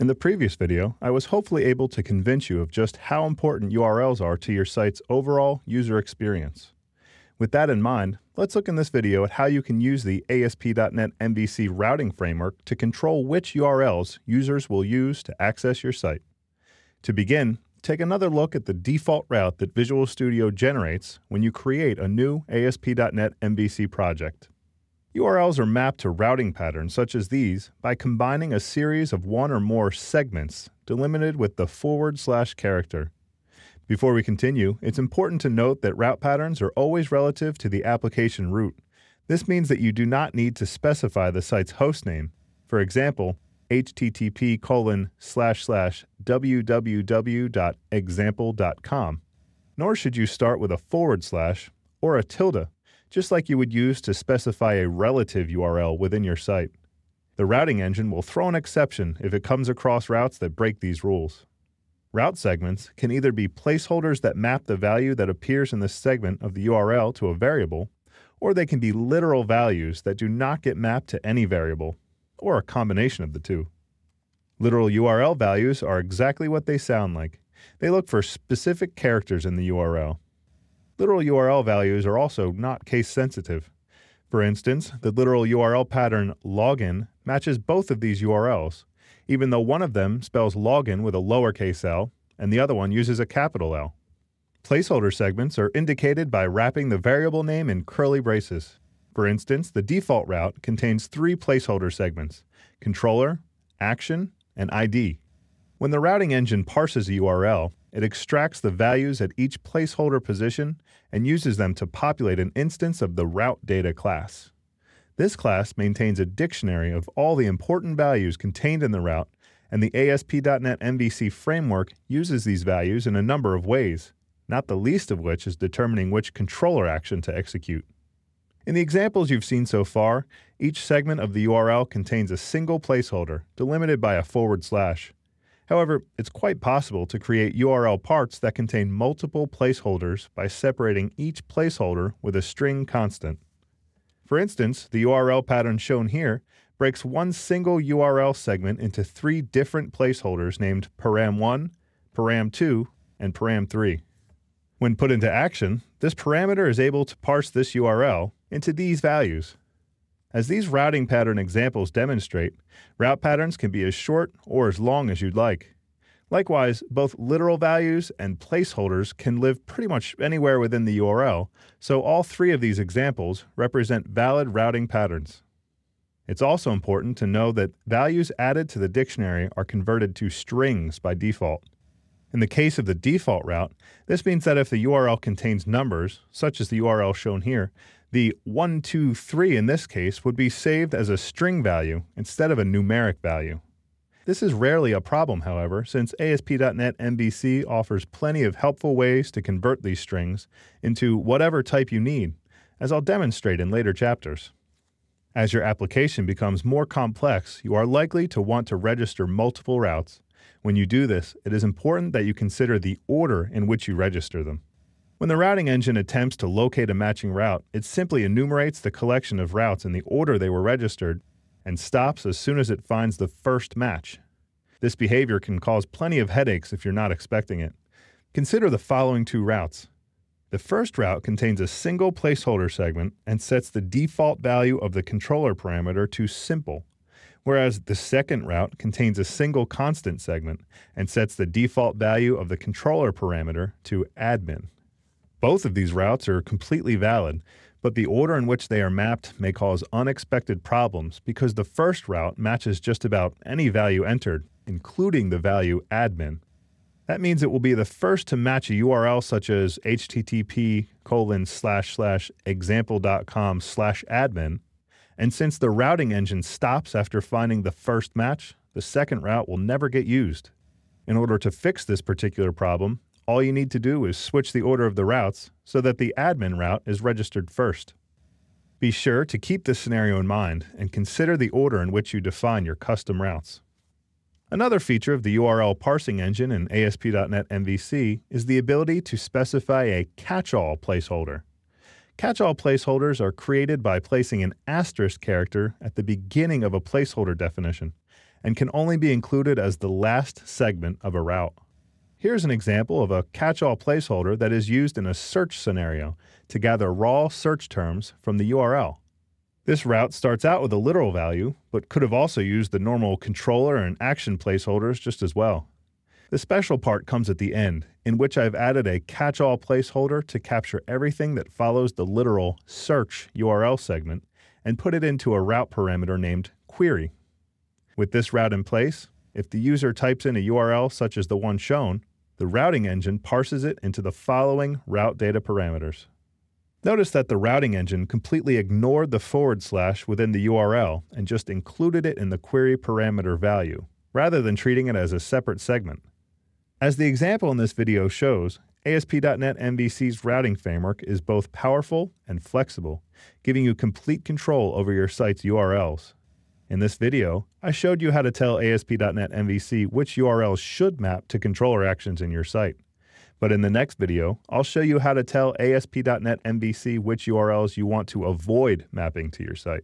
In the previous video, I was hopefully able to convince you of just how important URLs are to your site's overall user experience. With that in mind, let's look in this video at how you can use the ASP.NET MVC routing framework to control which URLs users will use to access your site. To begin, take another look at the default route that Visual Studio generates when you create a new ASP.NET MVC project. URLs are mapped to routing patterns such as these by combining a series of one or more segments delimited with the forward slash character. Before we continue, it's important to note that route patterns are always relative to the application root. This means that you do not need to specify the site's hostname. For example, http colon slash slash www.example.com. Nor should you start with a forward slash or a tilde just like you would use to specify a relative URL within your site. The routing engine will throw an exception if it comes across routes that break these rules. Route segments can either be placeholders that map the value that appears in the segment of the URL to a variable, or they can be literal values that do not get mapped to any variable, or a combination of the two. Literal URL values are exactly what they sound like. They look for specific characters in the URL. Literal URL values are also not case sensitive. For instance, the literal URL pattern login matches both of these URLs, even though one of them spells login with a lowercase l and the other one uses a capital L. Placeholder segments are indicated by wrapping the variable name in curly braces. For instance, the default route contains three placeholder segments controller, action, and ID. When the routing engine parses a URL, it extracts the values at each placeholder position and uses them to populate an instance of the route data class. This class maintains a dictionary of all the important values contained in the route, and the ASP.NET MVC framework uses these values in a number of ways, not the least of which is determining which controller action to execute. In the examples you've seen so far, each segment of the URL contains a single placeholder, delimited by a forward slash. However, it's quite possible to create URL parts that contain multiple placeholders by separating each placeholder with a string constant. For instance, the URL pattern shown here breaks one single URL segment into three different placeholders named param1, param2, and param3. When put into action, this parameter is able to parse this URL into these values. As these routing pattern examples demonstrate, route patterns can be as short or as long as you'd like. Likewise, both literal values and placeholders can live pretty much anywhere within the URL, so all three of these examples represent valid routing patterns. It's also important to know that values added to the dictionary are converted to strings by default. In the case of the default route, this means that if the URL contains numbers, such as the URL shown here, the 123 in this case would be saved as a string value instead of a numeric value. This is rarely a problem, however, since ASP.NET MVC offers plenty of helpful ways to convert these strings into whatever type you need, as I'll demonstrate in later chapters. As your application becomes more complex, you are likely to want to register multiple routes. When you do this, it is important that you consider the order in which you register them. When the routing engine attempts to locate a matching route, it simply enumerates the collection of routes in the order they were registered and stops as soon as it finds the first match. This behavior can cause plenty of headaches if you're not expecting it. Consider the following two routes. The first route contains a single placeholder segment and sets the default value of the controller parameter to simple, whereas the second route contains a single constant segment and sets the default value of the controller parameter to admin. Both of these routes are completely valid, but the order in which they are mapped may cause unexpected problems because the first route matches just about any value entered, including the value admin. That means it will be the first to match a URL such as http colon slash slash example.com slash admin. And since the routing engine stops after finding the first match, the second route will never get used. In order to fix this particular problem, all you need to do is switch the order of the routes so that the admin route is registered first. Be sure to keep this scenario in mind and consider the order in which you define your custom routes. Another feature of the URL parsing engine in ASP.NET MVC is the ability to specify a catch-all placeholder. Catch-all placeholders are created by placing an asterisk character at the beginning of a placeholder definition, and can only be included as the last segment of a route. Here's an example of a catch-all placeholder that is used in a search scenario to gather raw search terms from the URL. This route starts out with a literal value, but could have also used the normal controller and action placeholders just as well. The special part comes at the end, in which I've added a catch-all placeholder to capture everything that follows the literal search URL segment and put it into a route parameter named query. With this route in place, if the user types in a URL such as the one shown, the routing engine parses it into the following route data parameters. Notice that the routing engine completely ignored the forward slash within the URL and just included it in the query parameter value, rather than treating it as a separate segment. As the example in this video shows, ASP.NET MVC's routing framework is both powerful and flexible, giving you complete control over your site's URLs. In this video, I showed you how to tell ASP.NET MVC which URLs should map to controller actions in your site. But in the next video, I'll show you how to tell ASP.NET MVC which URLs you want to avoid mapping to your site.